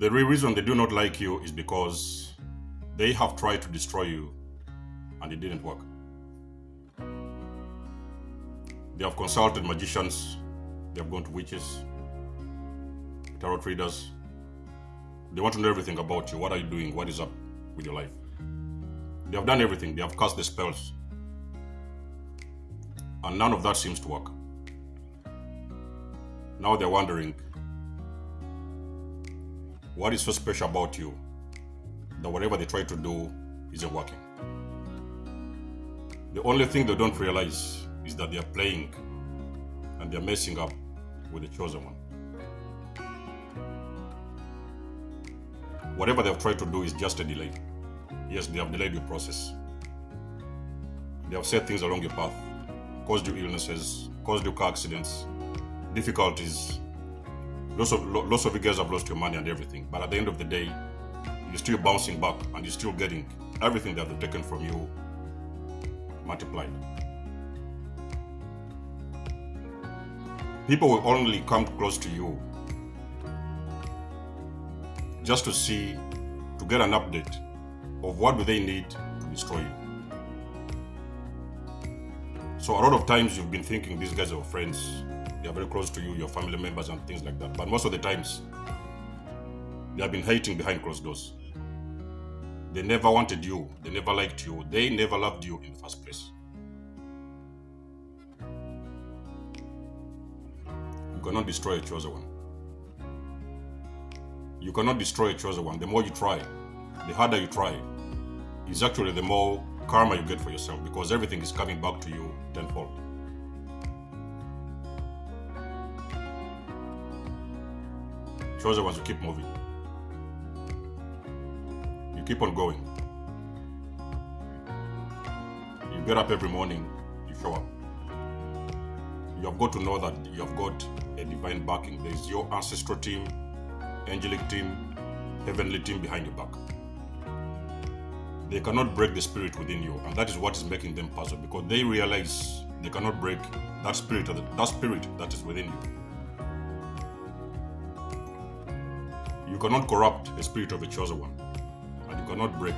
The real reason they do not like you is because they have tried to destroy you and it didn't work. They have consulted magicians, they have gone to witches, tarot readers. They want to know everything about you. What are you doing? What is up with your life? They have done everything, they have cast the spells. And none of that seems to work. Now they're wondering what is so special about you that whatever they try to do isn't working? The only thing they don't realize is that they're playing and they're messing up with the chosen one. Whatever they've tried to do is just a delay. Yes, they have delayed your process. They have set things along your path, caused you illnesses, caused you car accidents, difficulties. Lots of, lots of you guys have lost your money and everything, but at the end of the day, you're still bouncing back and you're still getting everything that they've taken from you multiplied. People will only come close to you just to see, to get an update of what do they need to destroy you. So a lot of times you've been thinking these guys are friends, they are very close to you, your family members and things like that. But most of the times, they have been hating behind closed doors. They never wanted you. They never liked you. They never loved you in the first place. You cannot destroy a chosen one. You cannot destroy a chosen one. The more you try, the harder you try, is actually the more karma you get for yourself because everything is coming back to you tenfold. Chosen ones, you keep moving you keep on going. You get up every morning, you show up. You have got to know that you have got a divine backing. There's your ancestral team, angelic team, heavenly team behind your back. They cannot break the spirit within you, and that is what is making them puzzle because they realize they cannot break that spirit, that spirit that is within you. You cannot corrupt the spirit of a chosen one and you cannot break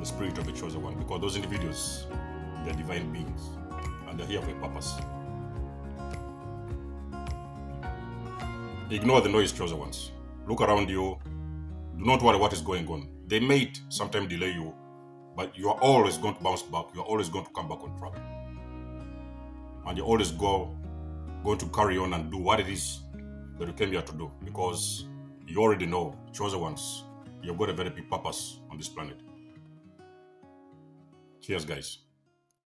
the spirit of the chosen one because those individuals, they're divine beings and they're here for a purpose. Ignore the noise, chosen ones. Look around you. Do not worry what is going on. They may sometimes delay you, but you are always going to bounce back. You are always going to come back on track. And you always go going to carry on and do what it is that you came here to do because you already know, chosen ones, you've got a very big purpose on this planet. Cheers, guys.